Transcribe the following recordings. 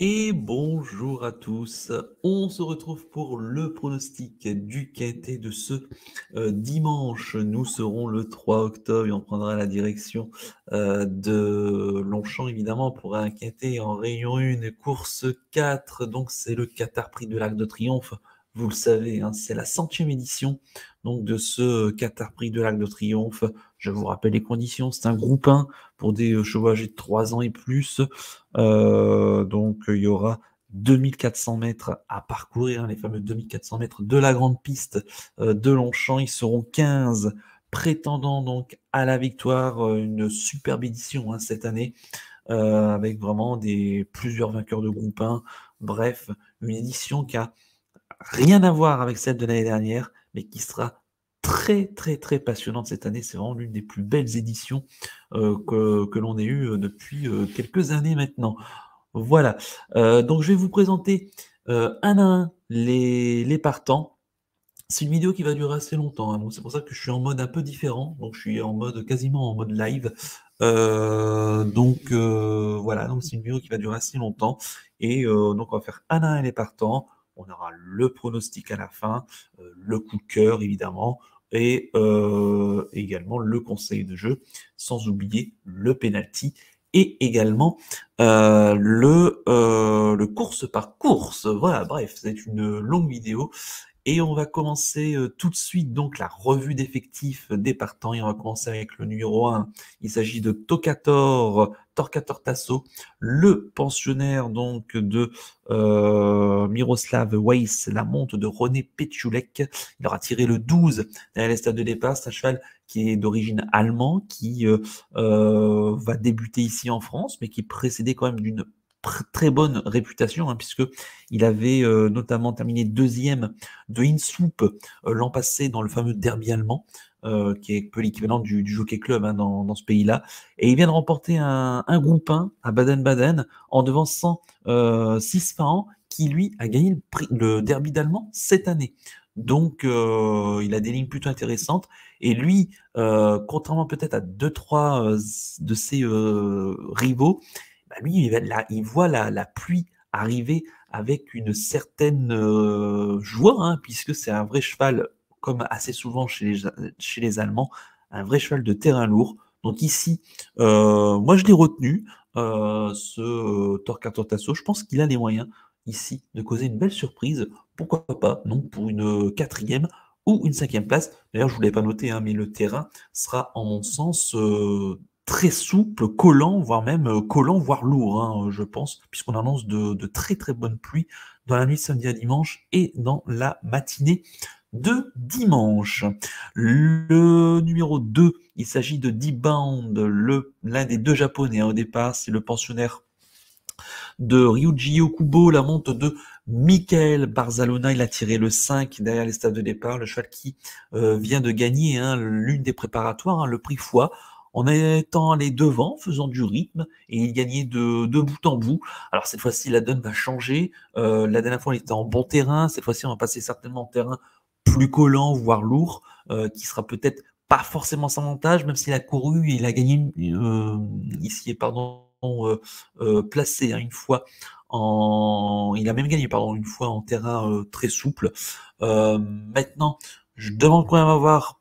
Et bonjour à tous. On se retrouve pour le pronostic du quintet de ce euh, dimanche. Nous serons le 3 octobre et on prendra la direction euh, de Longchamp évidemment pour un quintet en Réunion 1, course 4. Donc c'est le Qatar Prix de l'Arc de Triomphe. Vous le savez, hein, c'est la centième édition de ce Qatar Prix de l'Arc de Triomphe. Je vous rappelle les conditions. C'est un groupe 1 pour des euh, chevaux âgés de 3 ans et plus. Euh, donc il y aura 2400 mètres à parcourir, les fameux 2400 mètres de la grande piste euh, de Longchamp. Ils seront 15 prétendants donc à la victoire. Une superbe édition hein, cette année. avec vraiment des plusieurs vainqueurs de groupe 1. Bref, une édition qui a rien à voir avec celle de l'année dernière, mais qui sera très très très passionnante cette année. C'est vraiment l'une des plus belles éditions euh, que, l'on ait eues euh, depuis euh, quelques années maintenant. Voilà. donc je vais vous présenter un à un les, partants. C'est une vidéo qui va durer assez longtemps, hein, c'est pour ça que je suis en mode un peu différent. Donc je suis en mode quasiment en mode live. donc voilà, donc c'est une vidéo qui va durer assez longtemps. Et donc on va faire un à un les partants on aura le pronostic à la fin, le coup de cœur évidemment, et euh, également le conseil de jeu, sans oublier le penalty et également euh, le, le course par course. Voilà, bref, c'est une longue vidéo et on va commencer euh, tout de suite donc la revue d'effectifs des partants. Et on va commencer avec le numéro 1. Il s'agit de Tokator, Torkator Tasso, le pensionnaire donc de euh, Miroslav Weiss, la monte de René Petulek. Il aura tiré le 12 derrière les stades de départ. C'est un cheval qui est d'origine allemande, qui euh, va débuter ici en France, mais qui précédé quand même d'une très bonne réputation, hein, puisque il avait euh, notamment terminé deuxième de Insoup euh, l'an passé dans le fameux derby allemand, euh, qui est peu l'équivalent du, Jockey Club hein, dans, ce pays-là. Et il vient de remporter un, groupe 1 à Baden-Baden en devançant euh, Sisfahan, qui lui a gagné le, prix, le derby d'allemand cette année. Donc, il a des lignes plutôt intéressantes. Et lui, contrairement peut-être à deux, trois de ses rivaux, lui, il, voit la, pluie arriver avec une certaine euh, joie, hein, puisque c'est un vrai cheval, comme assez souvent chez les, Allemands, un vrai cheval de terrain lourd. Donc ici, euh, moi je l'ai retenu, euh, ce Torquator Tasso. Je pense qu'il a les moyens ici de causer une belle surprise. Pourquoi pas, non, pour une quatrième ou une cinquième place. D'ailleurs, je ne vous l'ai pas noté, hein, mais le terrain sera, en mon sens, très souple, collant, voire même euh, collant, voire lourd, hein, je pense, puisqu'on annonce de, très très bonnes pluies dans la nuit samedi à dimanche et dans la matinée de dimanche. Le numéro 2, il s'agit de D-Bound, l'un des deux japonais hein, au départ, c'est le pensionnaire de Ryuji Okubo, la monte de Michael Barzalona, il a tiré le 5 derrière les stades de départ, le cheval qui euh, vient de gagner hein, l'une des préparatoires, le prix Foix, en étant allé devant, faisant du rythme, et il gagnait de, bout en bout. Alors cette fois-ci, la donne va changer. Euh, la dernière fois, il était en bon terrain. Cette fois-ci, on va passer certainement en terrain plus collant, voire lourd, euh, qui sera peut-être pas forcément sans avantage, même s'il a couru il a gagné euh, ici, pardon, placé hein, une fois en, il a même gagné pardon une fois en terrain très souple. maintenant, je demande quand même à voir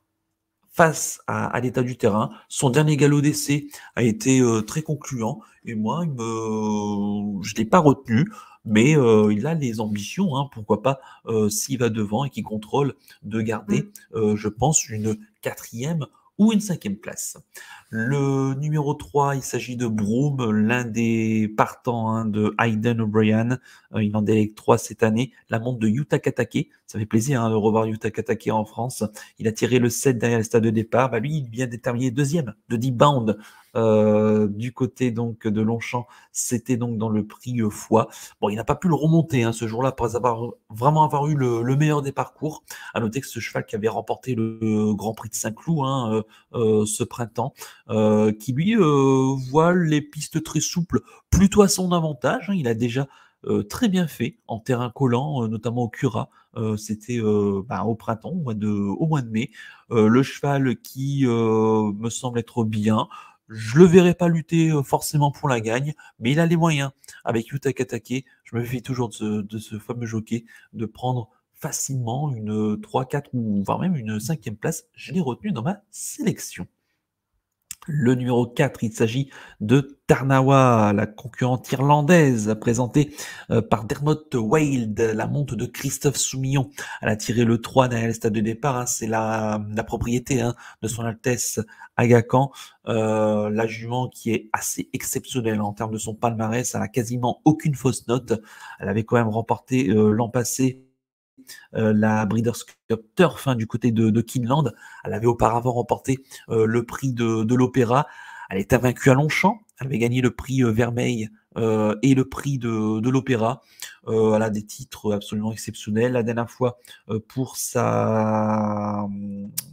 face à, l'état du terrain. Son dernier galop d'essai a été euh, très concluant et moi, il me... je ne l'ai pas retenu, mais euh, il a les ambitions, hein, pourquoi pas, euh, s'il va devant et qu'il contrôle, de garder, mmh. je pense, une quatrième ou une cinquième place. Le numéro 3, il s'agit de Broom, l'un des partants hein, de Hayden O'Brien. Euh, il en délègue 3 cette année. La montre de Yuta Katake. Ça fait plaisir hein, de revoir Yuta Katake en France. Il a tiré le 7 derrière le stade de départ. Bah, lui, il vient déterminer deuxième de 10 bound euh, du côté donc de Longchamp, c'était donc dans le prix euh, Foix. Bon, il n'a pas pu le remonter hein, ce jour-là, après avoir vraiment avoir eu le, meilleur des parcours. À noter que ce cheval qui avait remporté le Grand Prix de Saint-Cloud hein, euh, ce printemps, qui lui voit les pistes très souples plutôt à son avantage. Hein. il a déjà très bien fait en terrain collant, notamment au Cura. C'était bah, au printemps, au mois de, au mois de mai. le cheval qui me semble être bien, Je ne le verrai pas lutter forcément pour la gagne, mais il a les moyens. Avec Yuta Katake, je me méfie toujours de ce, de ce fameux jockey de prendre facilement une 3, 4 ou voire même une cinquième place. Je l'ai retenu dans ma sélection. Le numéro 4, il s'agit de Tarnawa, la concurrente irlandaise présentée euh, par Dermot Wild, la monte de Christophe Soumillon. Elle a tiré le 3 derrière le stade de départ, hein. c'est la, propriété hein, de son Altesse Agacan, euh, la jument qui est assez exceptionnelle en termes de son palmarès, elle a quasiment aucune fausse note. Elle avait quand même remporté euh, l'an passé euh, la Breeders' Cup Turf hein, du côté de, de, Kinland. Elle avait auparavant remporté euh, le prix de, l'Opéra. Elle était vaincue à Longchamp. Elle avait gagné le prix euh, Vermeil et le prix de, l'Opéra. elle a des titres absolument exceptionnels. La dernière fois, pour sa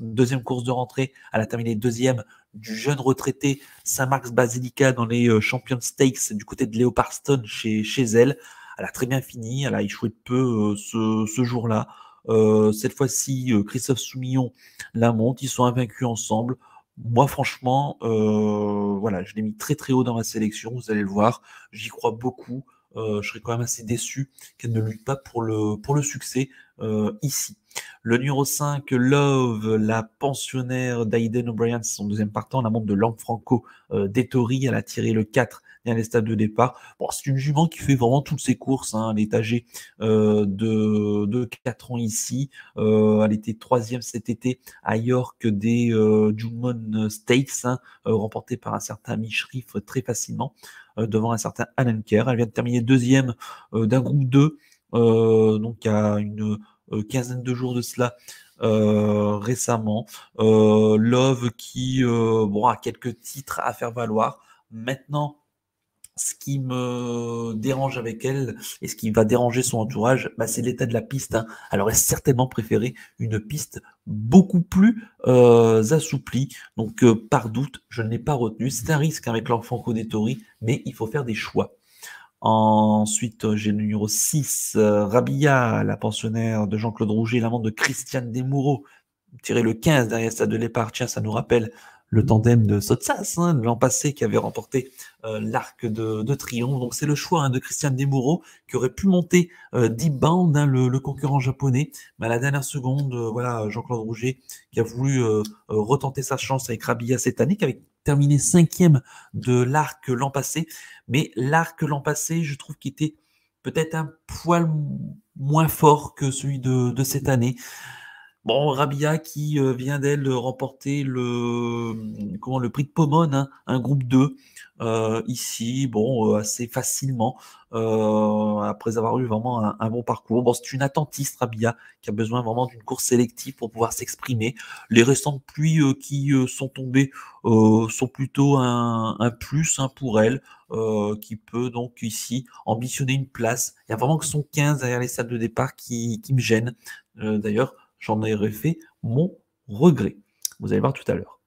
deuxième course de rentrée, elle a terminé deuxième du jeune retraité Saint-Marc's Basilica dans les Champions Stakes du côté de Leopardstone chez, chez elle. Elle a très bien fini, elle a échoué de peu euh, ce, jour-là. Euh, cette fois-ci, euh, Christophe Soumillon la monte, ils sont invaincus ensemble. Moi, franchement, voilà, je l'ai mis très très haut dans ma sélection, vous allez le voir. J'y crois beaucoup. je serais quand même assez déçu qu'elle ne lutte pas pour le, pour le succès ici. Le numéro 5, Love, la pensionnaire d'Aiden O'Brien, c'est son deuxième partant, la montre de Langfranco euh, d'Etori, elle a tiré le 4 dans les stades de départ. Bon, c'est une jument qui fait vraiment toutes ses courses. Hein. Elle est âgée euh, de, de 4 ans ici. Euh, elle était troisième cet été à York des Jumon Stakes, hein, remportée par un certain Michrif très facilement devant un certain Alan Kerr. Elle vient de terminer deuxième d'un groupe 2. donc à une quinzaine de jours de cela. récemment. Love qui bon, a quelques titres à faire valoir. Maintenant, ce qui me dérange avec elle et ce qui va déranger son entourage, bah, c'est l'état de la piste. Hein. Elle aurait certainement préféré une piste beaucoup plus euh, assouplie. Donc, euh, par doute, je ne l'ai pas retenu. C'est un risque avec l'enfant Codétori, mais il faut faire des choix. Ensuite, j'ai le numéro 6, euh, Rabia, la pensionnaire de Jean-Claude Rouget, l'amant de Christiane Desmoureaux, tiré le 15 derrière ça de l'épargne. Tiens, ça nous rappelle le tandem de Sotsas hein, l'an passé qui avait remporté euh, l'arc de, triomphe. Donc c'est le choix hein, de Christian Demuro qui aurait pu monter euh, Deep Bound, hein, le, concurrent japonais. Mais à la dernière seconde, euh, voilà Jean-Claude Rouget qui a voulu retenter sa chance avec Rabia cette année, qui avait terminé cinquième de l'arc l'an passé. Mais l'arc l'an passé, je trouve qu'il était peut-être un poil moins fort que celui de cette année. Bon, Rabia qui euh, vient d'elle remporter le, comment, le prix de Pomone, hein, un groupe 2, euh, ici, bon, euh, assez facilement, après avoir eu vraiment un, bon parcours. Bon, c'est une attentiste, Rabia, qui a besoin vraiment d'une course sélective pour pouvoir s'exprimer. Les récentes pluies qui sont tombées sont plutôt un, plus hein, pour elle, qui peut donc ici ambitionner une place. Il y a vraiment que son 15 derrière les salles de départ qui, qui me gêne. D'ailleurs, j'en aurais fait mon regret. Vous allez voir tout à l'heure.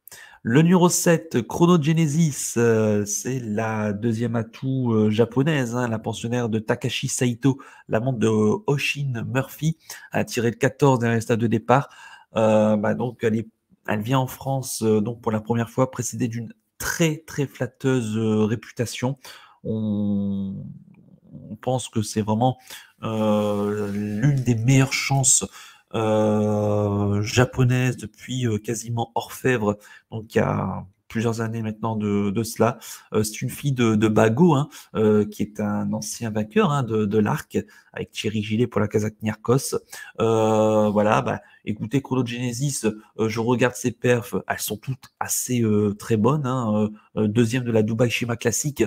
Le numéro 7, Chronogenesis, euh, c'est la deuxième atout euh, japonaise, hein, la pensionnaire de Takashi Saito, l'amante de Oshin Murphy, a tiré le 14 derrière le stade de départ. Euh, bah, donc elle, vient en France donc pour la première fois, précédée d'une très très flatteuse réputation. On, pense que c'est vraiment l'une des meilleures chances euh, japonaise depuis euh, quasiment orfèvre, donc il y a plusieurs années maintenant de, cela. Euh, c'est une fille de, Bago, hein, qui est un ancien vainqueur hein, de, l'arc, avec Thierry Gillet pour la Kazakh Nirkos. voilà, bah, écoutez, Chronogenesis, euh, je regarde ses perfs, elles sont toutes assez euh, très bonnes. Hein, euh, deuxième de la Dubai Shima Classique,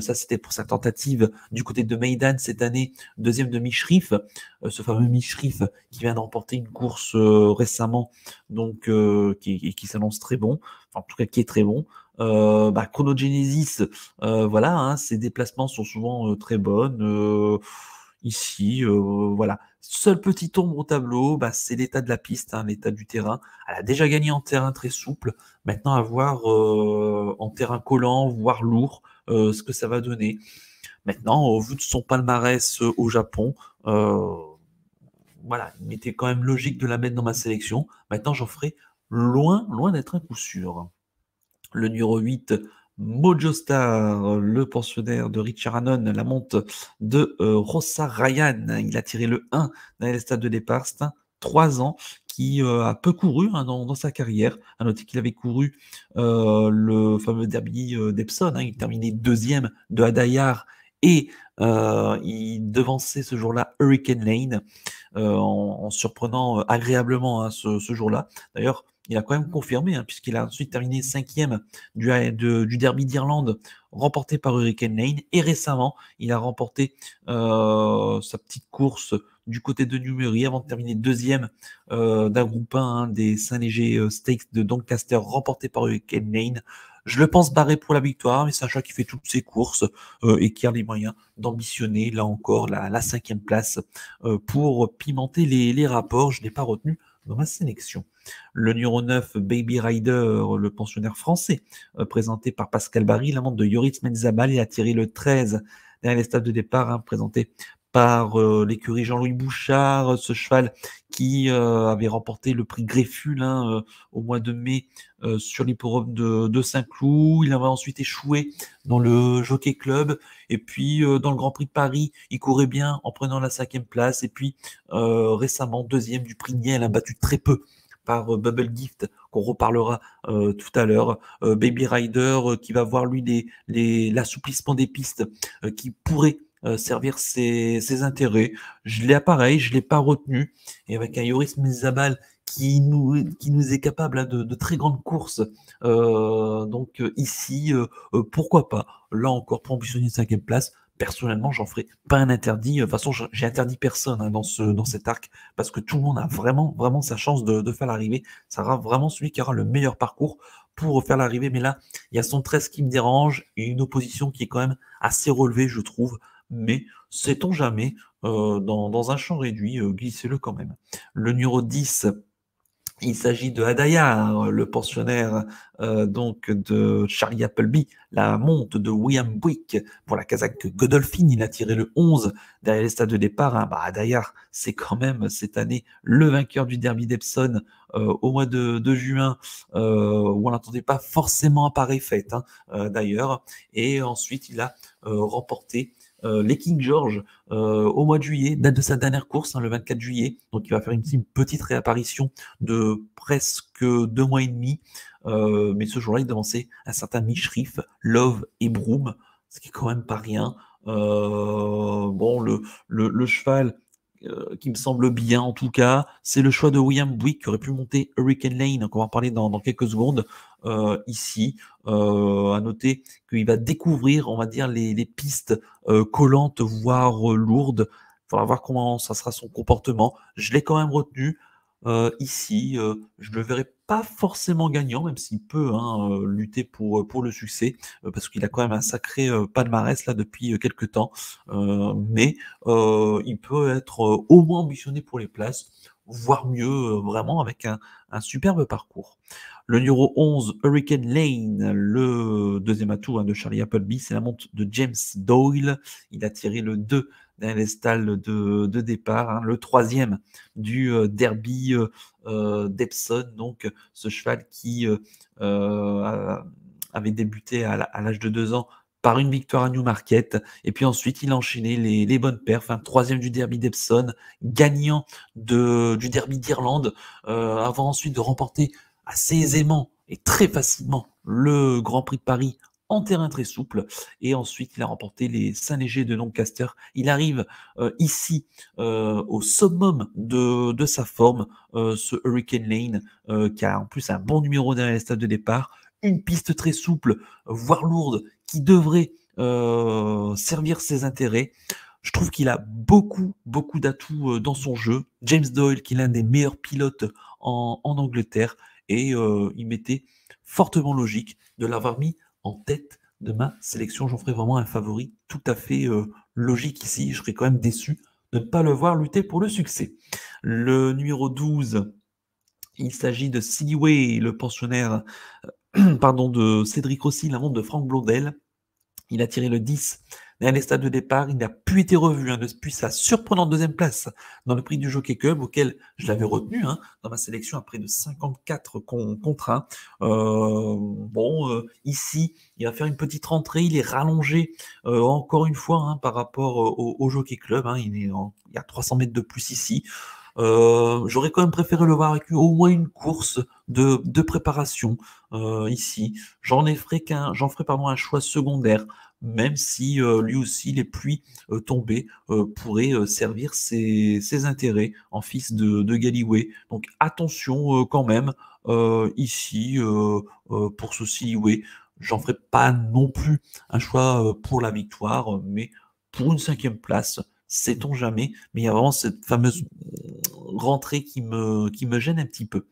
ça c'était pour sa tentative du côté de Maidan cette année. Deuxième de Mishrif, ce fameux Mishrif qui vient d'emporter une course récemment, donc qui, s'annonce très bon, enfin, en tout cas qui est très bon. Bah, Chronogenesis, voilà, hein, ses déplacements sont souvent très bonnes ici. voilà. Seul petit ombre au tableau, bah, c'est l'état de la piste, hein, l'état du terrain. Elle a déjà gagné en terrain très souple. Maintenant, à voir en terrain collant, voire lourd, ce que ça va donner. Maintenant, au vu de son palmarès au Japon, voilà, il était quand même logique de la mettre dans ma sélection. Maintenant, j'en ferai loin, loin d'être un coup sûr. Le numéro 8, Mojo Star, le pensionnaire de Richard Hannon, la monte de euh, Rossa Ryan. Il a tiré le 1 dans les stades de départ. C'est un 3 ans qui euh, a peu couru hein, dans, sa carrière. À noter qu'il avait couru euh, le fameux derby d'Epson. Hein. il terminait deuxième de Hadayar et il devançait ce jour-là Hurricane Lane en, surprenant agréablement hein, ce jour-là. D'ailleurs, il a quand même confirmé, hein, puisqu'il a ensuite terminé cinquième du, derby d'Irlande, remporté par Hurricane Lane. Et récemment, il a remporté euh, sa petite course du côté de Newbury avant de terminer deuxième euh, d'un groupe 1 hein, des Saint-Léger euh, Stakes de Doncaster, remporté par Hurricane Lane. Je le pense barré pour la victoire, mais Sacha qui fait toutes ses courses et qui a les moyens d'ambitionner, là encore, la, cinquième place pour pimenter les, les rapports. Je n'ai pas retenu dans ma sélection. Le numéro 9, Baby Rider, le pensionnaire français, euh, présenté par Pascal Barry, la montre de Yoris Menzabal, il a tiré le 13 derrière les stades de départ, hein, présenté par euh, l'écurie Jean-Louis Bouchard, ce cheval qui euh, avait remporté le prix Grefful hein, au mois de mai sur l'hipporome de, Saint-Cloud. Il avait ensuite échoué dans le Jockey Club. Et puis dans le Grand Prix de Paris, il courait bien en prenant la cinquième place. Et puis récemment, deuxième du prix Niel, a battu très peu par euh, Bubble Gift, qu'on reparlera euh, tout à l'heure. Euh, Baby Rider, qui va voir lui l'assouplissement des pistes, qui pourrait servir ses, intérêts. Je l'ai pareil, je ne l'ai pas retenu. Et avec un Yoris Mizabal qui nous, qui nous est capable hein, de, très grandes courses. donc ici, pourquoi pas Là encore, pour ambitionner cinquième place, personnellement, j'en ferai pas un interdit. De toute façon, j'ai interdit personne hein, dans, ce, dans cet arc parce que tout le monde a vraiment, vraiment sa chance de, faire l'arrivée. Ça sera vraiment celui qui aura le meilleur parcours pour faire l'arrivée. Mais là, il y a son 13 qui me dérange et une opposition qui est quand même assez relevée, je trouve. Mais sait-on jamais, euh, dans, un champ réduit, euh, glissez-le quand même. Le numéro 10, il s'agit de Hadayar, le pensionnaire euh, donc de Charlie Appleby, la monte de William Buick pour la Kazakh Godolphin. Il a tiré le 11 derrière les stades de départ. Hein. Bah, c'est quand même cette année le vainqueur du derby d'Epson euh, au mois de, juin, euh, où on n'attendait pas forcément à pareille fête hein, d'ailleurs. Et ensuite, il a remporté euh, les King George euh, au mois de juillet, date de sa dernière course, hein, le 24 juillet. Donc il va faire une, petite réapparition de presque deux mois et demi. Euh, mais ce jour-là, il devançait un certain Michrif, Love et Broom, ce qui est quand même pas rien. bon, le, le cheval euh, qui me semble bien en tout cas, c'est le choix de William Buick qui aurait pu monter Hurricane Lane, on va en parler dans, quelques secondes euh, ici. Euh, à noter qu'il va découvrir, on va dire, les, les pistes collantes, voire lourdes. Il faudra voir comment ça sera son comportement. Je l'ai quand même retenu. Euh, ici, euh, je ne le verrai pas forcément gagnant, même s'il peut hein, euh, lutter pour, le succès, parce qu'il a quand même un sacré palmarès là depuis quelques temps. mais il peut être au moins ambitionné pour les places, voire mieux, vraiment avec un, superbe parcours. Le numéro 11, Hurricane Lane, le deuxième atout hein, de Charlie Appleby, c'est la monte de James Doyle. Il a tiré le 2 les stalles de, départ, hein. le troisième du euh, derby euh, euh, d'Epson, donc ce cheval qui avait débuté à l'âge de deux ans par une victoire à Newmarket. Et puis ensuite, il a enchaîné les, bonnes perfs. un troisième du derby d'Epson, gagnant du derby d'Irlande, avant ensuite de remporter assez aisément et très facilement le Grand Prix de Paris en terrain très souple. Et ensuite, il a remporté les Saint-Léger de Doncaster. Il arrive euh, ici euh, au summum de, de sa forme, euh, ce Hurricane Lane, qui a en plus un bon numéro derrière les stades de départ. Une piste très souple, voire lourde, qui devrait servir ses intérêts. Je trouve qu'il a beaucoup, beaucoup d'atouts dans son jeu. James Doyle, qui est l'un des meilleurs pilotes en, en Angleterre, et il m'était fortement logique de l'avoir mis en tête de ma sélection. J'en ferai vraiment un favori tout à fait euh, logique ici. Je serais quand même déçu de ne pas le voir lutter pour le succès. Le numéro 12, il s'agit de Seaway, le pensionnaire pardon, de Cédric Rossi, la montre de Franck Blondel. Il a tiré le 10 Derrière les stades de départ, il n'a plus été revu hein, depuis sa surprenante deuxième place dans le prix du Jockey Club, auquel je l'avais retenu hein, dans ma sélection à près de 54 contre 1. Euh, bon, euh, ici, il va faire une petite rentrée, il est rallongé euh, encore une fois hein, par rapport au, Jockey Club. il, est y a 300 mètres de plus ici. Euh, j'aurais quand même préféré le voir avec au moins une course de, préparation euh, ici. J'en ferai qu'un, j'en ferai un choix secondaire, même si euh, lui aussi les pluies tombées pourraient servir ses, intérêts en fils de, de. Donc attention quand même ici pour ce Siliway. J'en ferai pas non plus un choix pour la victoire, mais pour une cinquième place, sait-on jamais, mais il y a vraiment cette fameuse rentrée qui me gêne un petit peu.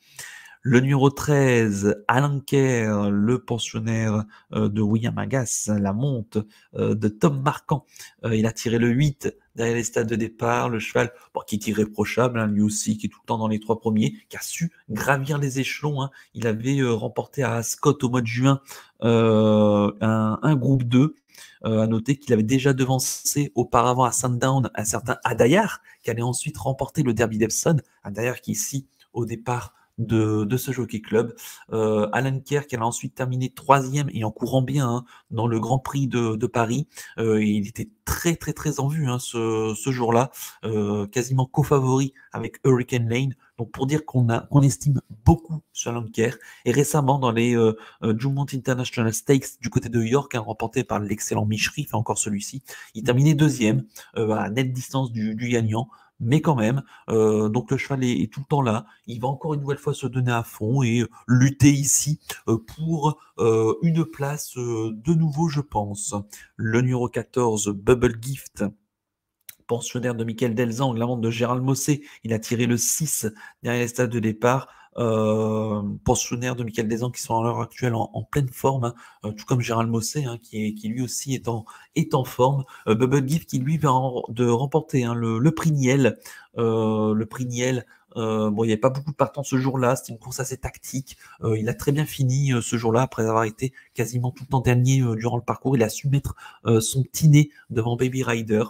Le numéro 13, Alan Kerr, le pensionnaire euh, de William Agas, la monte euh, de Tom Marquand. Euh, il a tiré le 8 derrière les stades de départ. Le cheval, qui est irréprochable, hein, lui aussi, qui est tout le temps dans les trois premiers, qui a su gravir les échelons. Hein. Il avait remporté à Scott au mois de juin un, un, groupe 2. Euh, à noter qu'il avait déjà devancé auparavant à Sundown un certain Adayar, qui allait ensuite remporter le Derby d'Epson. Adayar qui ici, au départ, de, ce Jockey Club. Euh, Alan Kerr qui a ensuite terminé troisième et en courant bien hein, dans le Grand Prix de, Paris. Euh, il était très très très en vue hein, ce, jour-là, euh, quasiment co-favori avec Hurricane Lane. Donc pour dire qu'on estime beaucoup sur Alan Kerr. Et récemment dans les euh, Jumont International Stakes du côté de York, hein, remporté par l'excellent Michri, fait encore celui-ci, il terminait deuxième à nette distance du, du gagnant mais quand même, euh, donc le cheval est, tout le temps là. Il va encore une nouvelle fois se donner à fond et euh, lutter ici euh, pour une place de nouveau, je pense. Le numéro 14, Bubble Gift, pensionnaire de Michael Delzang, la vente de Gérald Mossé. Il a tiré le 6 derrière les stades de départ euh, pensionnaires de Michael Desan qui sont à l'heure actuelle en, pleine forme, hein, euh, tout comme Gérald Mossé hein, qui, lui aussi est en, en forme. Euh, Bubble Gift qui lui va de remporter hein, le, prix Niel. Euh, le prix Niel euh, bon, il n'y avait pas beaucoup de partants ce jour-là, c'était une course assez tactique. Il a très bien fini ce jour-là, après avoir été quasiment tout le temps dernier durant le parcours. Il a su mettre son petit nez devant Baby Rider.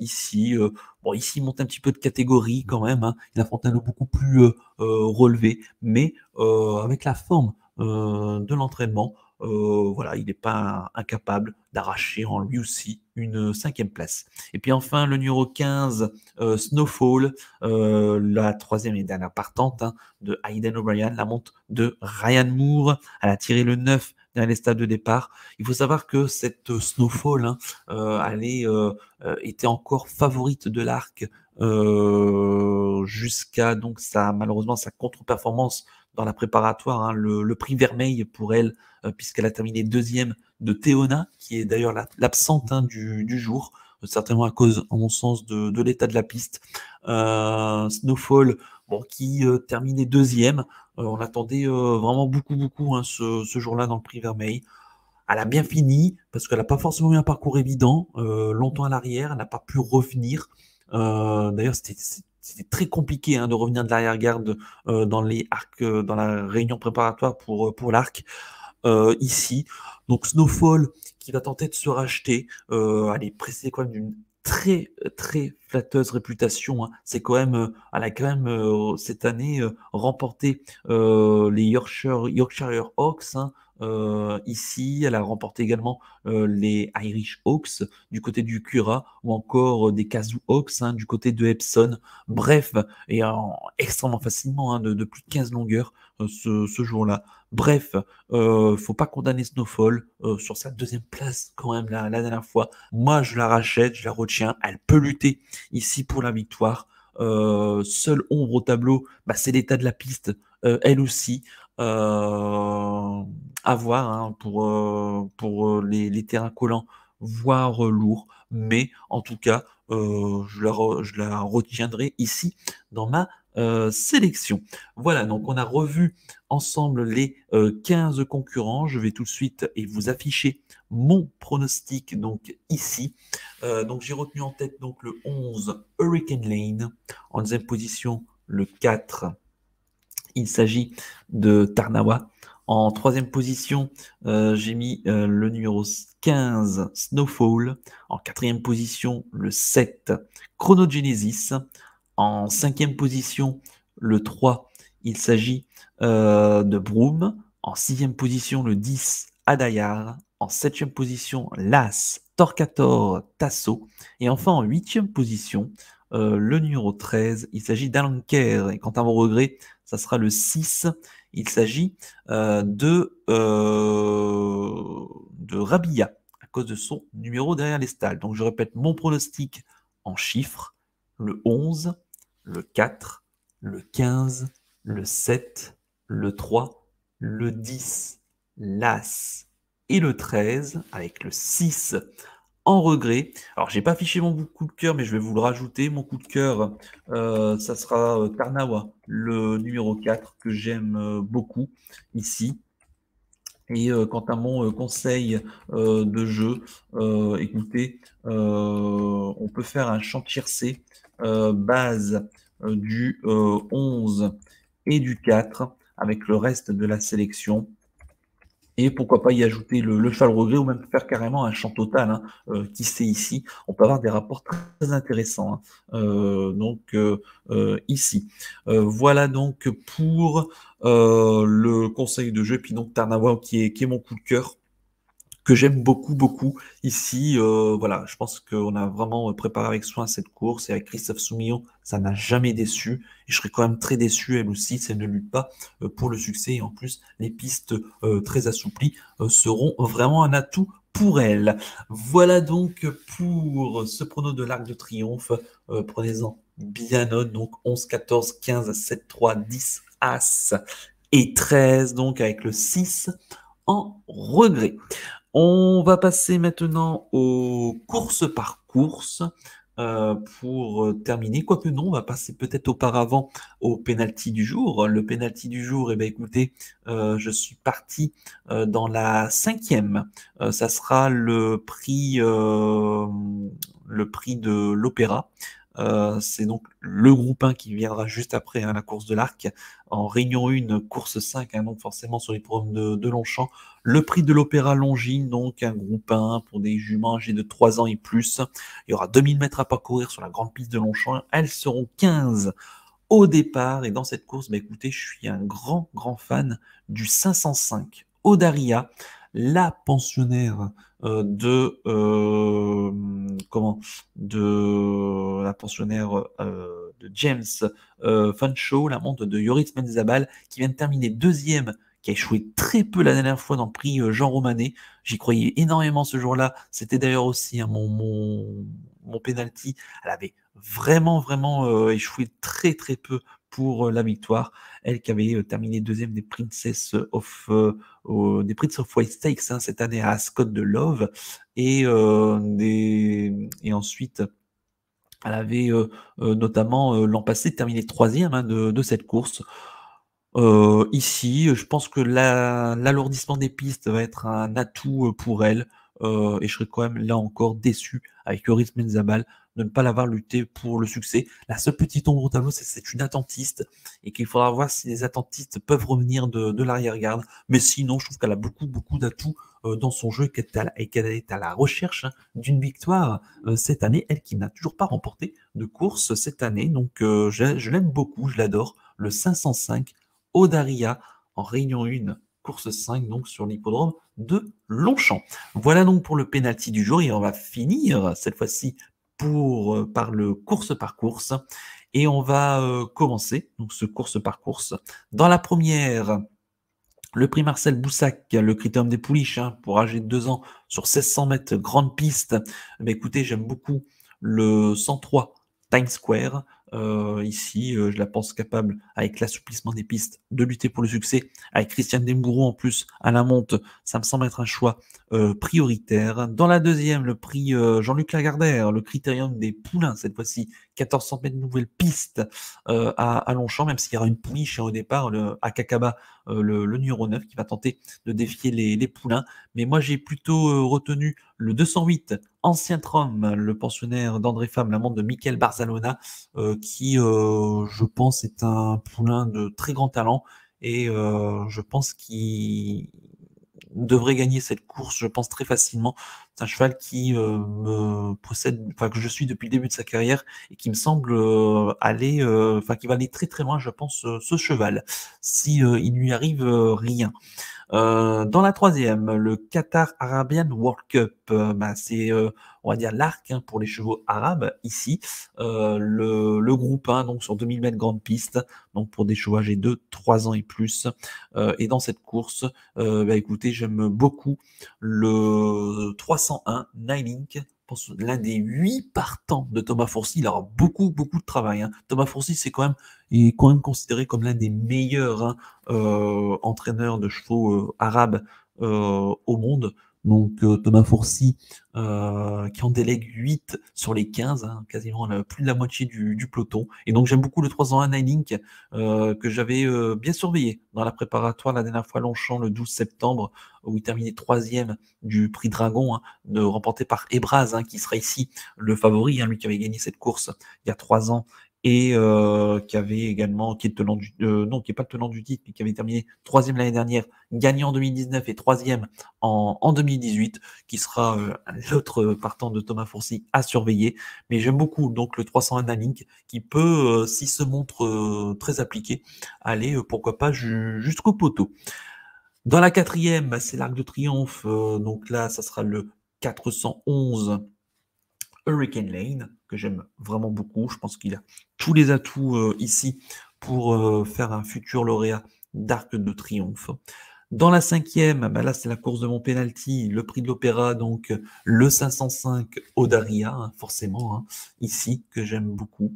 Ici, bon, ici, il monte un petit peu de catégorie quand même. Hein. Il affronte un lot beaucoup plus relevé, mais avec la forme de l'entraînement, euh, voilà, il n'est pas incapable d'arracher en lui aussi une cinquième place. Et puis enfin, le numéro 15, euh, Snowfall, euh, la troisième et dernière partante hein, de Hayden O'Brien, la monte de Ryan Moore. Elle a tiré le 9 dans les stades de départ. Il faut savoir que cette Snowfall, hein, elle était encore favorite de l'arc jusqu'à donc sa malheureusement sa contre-performance dans la préparatoire, hein, le, prix Vermeil pour elle, euh, puisqu'elle a terminé deuxième de Théona, qui est d'ailleurs l'absente hein, du, jour, euh, certainement à cause, en mon sens, de, l'état de la piste. Euh, Snowfall, bon, qui terminait deuxième. on attendait vraiment beaucoup, beaucoup hein, ce, jour-là dans le prix Vermeil. Elle a bien fini, parce qu'elle n'a pas forcément eu un parcours évident, longtemps à l'arrière, elle n'a pas pu revenir. D'ailleurs, c'était très compliqué hein, de revenir de l'arrière-garde euh, dans les arcs, euh, dans la réunion préparatoire pour, euh, pour l'arc. ici, donc Snowfall qui va tenter de se racheter, elle est pressée quand même d'une très flatteuse réputation. Hein. C'est quand même, elle a quand même cette année remporté les Yorkshire, Hawks. Hein, euh, ici, elle a remporté également euh, les Irish Hawks du côté du Cura ou encore euh, des Kazoo Hawks hein, du côté de Epson. Bref, et extrêmement facilement, hein, de, plus de 15 longueurs ce, jour-là. Bref, ne faut pas condamner Snowfall sur sa deuxième place quand même la, dernière fois. Moi, je la rachète, je la retiens. Elle peut lutter ici pour la victoire. seule ombre au tableau, bah, c'est l'état de la piste. elle aussi. Euh, à voir hein, pour, euh, euh, les, terrains collants, voire lourds. Mais en tout cas, je, la, retiendrai ici dans ma sélection. Voilà, donc on a revu ensemble les 15 concurrents. Je vais tout de suite et vous afficher mon pronostic donc ici. donc j'ai retenu en tête donc le 11 Hurricane Lane, en deuxième position le 4 il s'agit de Tarnawa. En troisième position, euh, j'ai mis euh, le numéro 15, Snowfall. En quatrième position, le 7, Chronogenesis. En cinquième position, le 3, il s'agit euh, de Broom. En sixième position, le 10, Adayar. En septième position, Las, Torcator, Tasso. Et enfin, en huitième position, le numéro 13, il s'agit d'Alanker. Et quant à mon regret, ça sera le 6, il s'agit euh, de, euh, de Rabia, à cause de son numéro derrière les stalles. Donc je répète mon pronostic en chiffres, le 11, le 4, le 15, le 7, le 3, le 10, l'As et le 13, avec le 6 en regret. Alors, j'ai pas affiché mon coup de cœur, mais je vais vous le rajouter. Mon coup de cœur, euh, ça sera euh, le numéro 4, que j'aime euh, beaucoup ici. Et quant à mon conseil de jeu, écoutez, on peut faire un champ C base du 11 et du 4 avec le reste de la sélection et pourquoi pas y ajouter le, le regret ou même faire carrément un champ total. Hein, euh, qui sait ici, on peut avoir des rapports très intéressants. Hein. Euh, donc euh, ici, voilà donc pour le conseil de jeu. Puis donc Tarnawa qui est, qui est mon coup de cœur que j'aime beaucoup, beaucoup ici. Euh, voilà, je pense qu'on a vraiment préparé avec soin cette course et avec Christophe Soumillon, ça n'a jamais déçu. Et je serais quand même très déçu, elle aussi, si elle ne lutte pas euh, pour le succès. Et en plus, les pistes euh, très assouplies seront vraiment un atout pour elle. Voilà donc pour ce prono de l'Arc de Triomphe. Prenez-en bien note. Donc 11, 14, 15, 7, 3, 10, As et 13. Donc avec le 6 en regret. On va passer maintenant aux courses par course euh, pour euh, terminer. Quoique non, on va passer peut-être auparavant au penalty du jour. Le penalty du jour, eh bien, écoutez, euh, je suis parti dans la cinquième. ça sera le prix, le prix de l'opéra. Euh, c'est donc le groupe 1 qui viendra juste après hein, la course de l'arc. En réunion 1, course 5, hein, donc forcément sur les programmes de, Longchamp. Le prix de l'Opéra Longines, donc un groupe 1 pour des juments âgés de 3 ans et plus. Il y aura 2000 mètres à parcourir sur la grande piste de Longchamp. Elles seront 15 au départ. Et dans cette course, bah, écoutez, je suis un grand, grand fan du 505 Odaria, la pensionnaire euh, de euh, comment de la pensionnaire euh, de James Fanshaw, la montre de Yoris Menzabal, qui vient de terminer deuxième qui a échoué très peu la dernière fois dans le prix Jean Romanet. J'y croyais énormément ce jour-là. C'était d'ailleurs aussi hein, mon, mon, mon penalty. Elle avait vraiment, vraiment échoué très, très peu pour la victoire. Elle qui avait terminé deuxième des Princess of des Prince of White Stakes hein, cette année à Ascot de Love et des ensuite elle avait notamment l'an passé terminé troisième hein, de, de, cette course. ici, je pense que l'alourdissement des pistes va être un atout pour elle. et je serais quand même là encore déçu avec Yoris Menzabal de ne pas l'avoir lutté pour le succès. La seule petite ombre au tableau, c'est que c'est une attentiste et qu'il faudra voir si les attentistes peuvent revenir de, l'arrière-garde. Mais sinon, je trouve qu'elle a beaucoup, beaucoup d'atouts euh, dans son jeu et qu'elle est à la recherche hein, d'une victoire euh, cette année. Elle qui n'a toujours pas remporté de course cette année. Donc, euh, je, l'aime beaucoup, je l'adore. Le 505 Odaria en Réunion 1 course 5 donc sur l'hippodrome de Longchamp. Voilà donc pour le penalty du jour et on va finir cette fois-ci pour, euh, par le course par course. Et on va euh, commencer donc ce course par course. Dans la première, le prix Marcel Boussac, le critérium des pouliches, hein, pour âgé de 2 ans, sur 1600 mètres, grande piste. Mais écoutez, j'aime beaucoup le 103 Times Square. Euh, ici, je la pense capable, avec l'assouplissement des pistes, de lutter pour le succès. Avec Christiane Desmoureaux en plus à la monte, ça me semble être un choix euh, prioritaire. Dans la deuxième, le prix euh, Jean-Luc Lagardère, le critérium des poulains, cette fois-ci, 1400 mètres de nouvelle piste euh, à, Longchamp, même s'il y aura une pouliche au départ, le, à Kakaba, le, numéro 9, qui va tenter de défier les, poulains. Mais moi, j'ai plutôt retenu le 208, ancien Trom, le pensionnaire d'André Femme, la montre de Michael Barzalona, qui, je pense, est un poulain de très grand talent et je pense qu'il devrait gagner cette course, je pense très facilement. C'est un cheval qui me possède, enfin que je suis depuis le début de sa carrière et qui me semble aller, enfin qui va aller très très loin, je pense, ce cheval, si il lui arrive rien. Euh, dans la troisième, le Qatar Arabian World Cup, euh, bah, c'est, euh, on va dire, l'arc hein, pour les chevaux arabes ici. Le, le, groupe 1, donc sur 2000 mètres grande piste, donc pour des chevaux âgés de 3 ans et plus. et dans cette course, bah, écoutez, j'aime beaucoup le 301 Nylink l'un des huit partants de Thomas Fourcy. Il aura beaucoup, beaucoup de travail. Hein. Thomas Fourcy, c'est quand même, est quand même considéré comme l'un des meilleurs hein, euh, entraîneurs de chevaux euh, arabes euh, au monde. Donc Thomas Fourcy, qui en délègue 8 sur les 15, hein, quasiment plus de la moitié du, peloton. Et donc j'aime beaucoup le 301 Link que j'avais bien surveillé dans la préparatoire la dernière fois Longchamp le 12 septembre, où il terminait troisième du prix Dragon, hein, de, remporté par Ebraz, hein, qui sera ici le favori, lui qui avait gagné cette course il y a trois ans et euh, qui avait également, qui est tenant du, euh, non, qui est pas tenant du titre, mais qui avait terminé troisième l'année dernière, gagnant en 2019 et troisième en, en 2018, qui sera euh, l'autre partant de Thomas Fourcy à surveiller. Mais j'aime beaucoup donc le 301 Link qui peut, s'il se montre très appliqué, aller pourquoi pas jusqu'au poteau. Dans la quatrième, bah, c'est l'Arc de Triomphe. donc là, ça sera le 411 Hurricane Lane, que j'aime vraiment beaucoup. Je pense qu'il a tous les atouts euh, ici pour euh, faire un futur lauréat d'Arc de Triomphe. Dans la cinquième, bah là c'est la course de mon penalty, le prix de l'opéra, donc le 505 Odaria, hein, forcément, hein, ici, que j'aime beaucoup.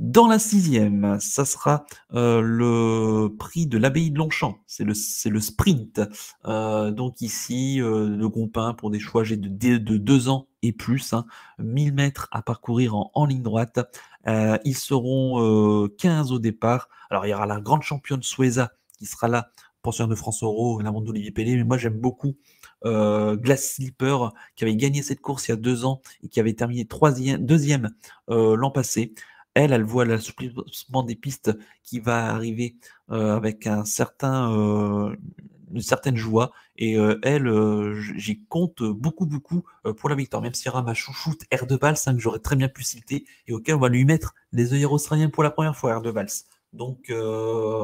Dans la sixième, ça sera euh, le prix de l'abbaye de Longchamp. C'est le, le sprint. Euh, donc ici, euh, le groupe 1 pour des choix âgés de, de 2 ans et plus. 1000 hein. mètres à parcourir en, ligne droite. ils seront 15 au départ. Alors il y aura la grande championne Sueza qui sera là, pensionnaire de France Euro, la monde d'Olivier Pelé. Mais moi j'aime beaucoup Glass Slipper qui avait gagné cette course il y a deux ans et qui avait terminé troisième, deuxième l'an passé. Elle, elle voit l'assouplissement des pistes qui va arriver euh, avec euh, une certaine joie. Et euh, elle, j'y compte beaucoup, beaucoup pour la victoire. Même s'il y aura ma chouchoute Air de Vals, hein, que j'aurais très bien pu citer, et auquel on va lui mettre les œillères australiens pour la première fois, Air de Vals. Donc,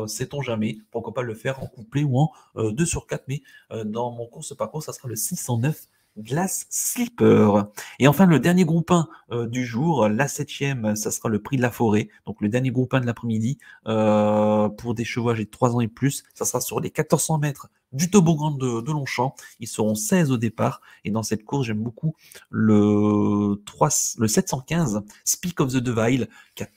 sait-on jamais, pourquoi pas le faire en couplet ou en 2 sur 4, mais dans mon course parcours, ça sera le 609 Glass Slipper. Et enfin, le dernier groupe 1 euh, du jour, la septième, ça sera le prix de la forêt. Donc, le dernier groupe 1 de l'après-midi euh, pour des chevaux âgés de 3 ans et plus. Ça sera sur les 1400 mètres du toboggan de, Longchamp. Ils seront 16 au départ. Et dans cette course, j'aime beaucoup le, 3, le 715 Speak of the Devile qui a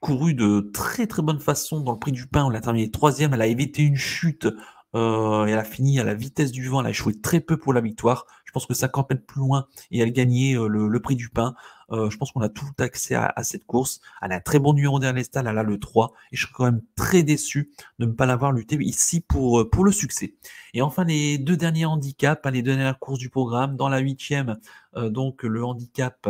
couru de très très bonne façon dans le prix du pain. On l'a terminé troisième. Elle a évité une chute euh, elle a fini à la vitesse du vent. Elle a échoué très peu pour la victoire. Je pense que 50 mètres plus loin et elle gagnait euh, le, prix du pain. Euh, je pense qu'on a tout accès à, cette course. Elle a un très bon numéro derrière les Elle a le 3. Et je suis quand même très déçu de ne pas l'avoir lutté ici pour, pour le succès. Et enfin, les deux derniers handicaps, hein, les deux dernières courses du programme. Dans la huitième, donc le handicap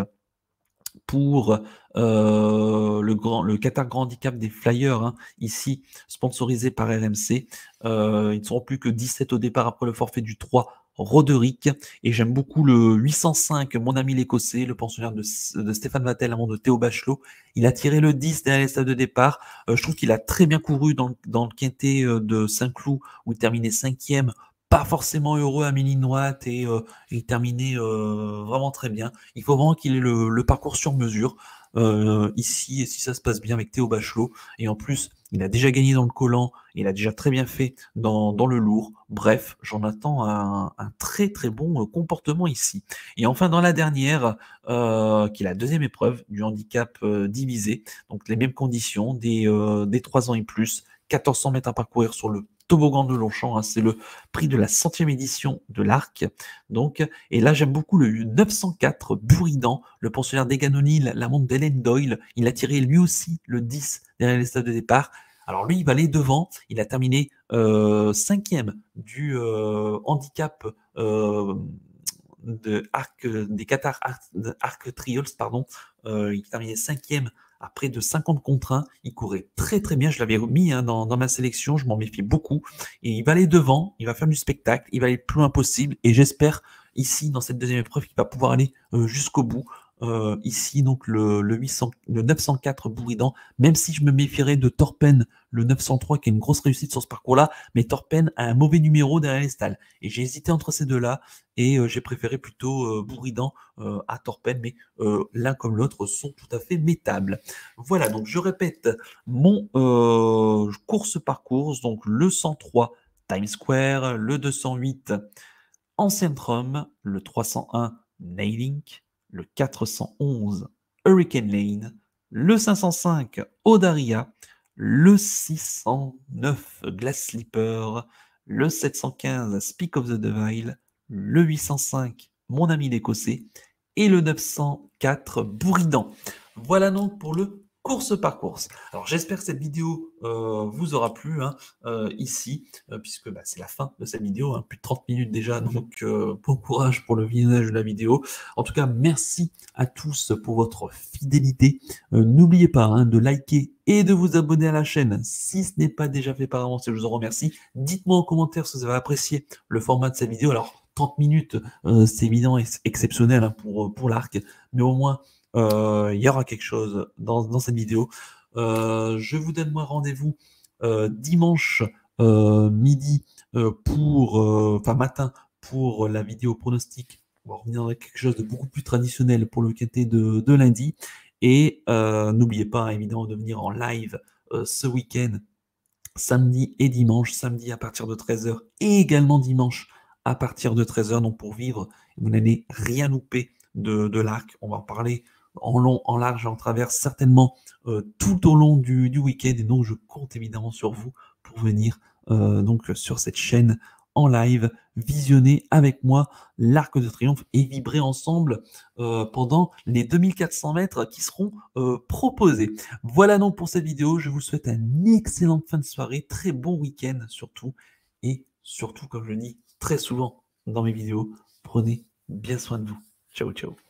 pour euh, le, grand, le Qatar Grand Handicap des Flyers, hein, ici sponsorisé par RMC. Euh, ils ne seront plus que 17 au départ après le forfait du 3 Roderick. Et j'aime beaucoup le 805, mon ami l'écossais, le pensionnaire de, Stéphane Vattel avant de Théo Bachelot. Il a tiré le 10 derrière les stades de départ. Euh, je trouve qu'il a très bien couru dans, le quintet de Saint-Cloud où il terminait cinquième pas forcément heureux à Milinoite et, euh, et terminer euh, vraiment très bien. Il faut vraiment qu'il ait le, parcours sur mesure euh, ici, et si ça se passe bien avec Théo Bachelot. Et en plus, il a déjà gagné dans le collant, il a déjà très bien fait dans, dans le lourd. Bref, j'en attends un, très très bon comportement ici. Et enfin, dans la dernière, qui est la deuxième épreuve du handicap divisé, donc les mêmes conditions, des, des 3 ans et plus, 1400 mètres à parcourir sur le toboggan de Longchamp. Hein, c'est le prix de la centième édition de l'Arc. Donc, et là, j'aime beaucoup le 904 Buridan, le pensionnaire d'Eganoni, la montre d'Hélène Doyle. Il a tiré lui aussi le 10 derrière les stades de départ. Alors lui, il va aller devant. Il a terminé euh, cinquième du euh, handicap euh, de arc, des Qatar Arc, Triols, pardon. il a terminé cinquième à près de 50 contre 1. Il courait très très bien. Je l'avais mis hein, dans, ma sélection. Je m'en méfie beaucoup. Et il va aller devant. Il va faire du spectacle. Il va aller le plus loin possible. Et j'espère ici, dans cette deuxième épreuve, qu'il va pouvoir aller euh, jusqu'au bout. Euh, ici, donc le, le, 800, le 904 Bourridan, même si je me méfierais de Torpen, le 903, qui est une grosse réussite sur ce parcours-là, mais Torpen a un mauvais numéro derrière les stalles. Et j'ai hésité entre ces deux-là, et euh, j'ai préféré plutôt euh, Bourridan à Torpen, mais l'un comme l'autre sont tout à fait métables. Voilà, donc je répète mon course-parcours, donc le 103 Times Square, le 208 Ancien le 301 Nailink, le 411 Hurricane Lane, le 505 Odaria, le 609 Glass Slipper, le 715 Speak of the Devil, le 805 Mon ami l'Écossais et le 904 Bourridan. Voilà donc pour le course par course. Alors j'espère que cette vidéo euh, vous aura plu hein, euh, ici, euh, puisque bah, c'est la fin de cette vidéo, hein, plus de 30 minutes déjà, donc bon courage pour le visionnage de la vidéo. En tout cas, merci à tous pour votre fidélité. N'oubliez pas hein, de liker et de vous abonner à la chaîne si ce n'est pas déjà fait par avance, je vous en remercie. Dites-moi en commentaire si vous avez apprécié le format de cette vidéo. Alors 30 minutes, c'est évident et exceptionnel pour, pour l'arc, mais au moins euh, il y aura quelque chose dans, cette vidéo. Euh, je vous donne moi rendez-vous euh, dimanche midi pour, enfin matin pour la vidéo pronostic. On va revenir avec quelque chose de beaucoup plus traditionnel pour le KT de, lundi. Et n'oubliez pas évidemment de venir en live ce week-end, samedi et dimanche. Samedi à partir de 13h et également dimanche à partir de 13h. Donc pour vivre, vous n'allez rien louper de, de l'arc. On va en parler en long, en large en travers, certainement euh, tout au long du, week-end. Et donc, je compte évidemment sur vous pour venir euh, donc sur cette chaîne en live, visionner avec moi l'Arc de Triomphe et vibrer ensemble euh, pendant les 2400 mètres qui seront proposés. Voilà donc pour cette vidéo. Je vous souhaite une excellente fin de soirée, très bon week-end surtout. Et surtout, comme je dis très souvent dans mes vidéos, prenez bien soin de vous. Ciao, ciao.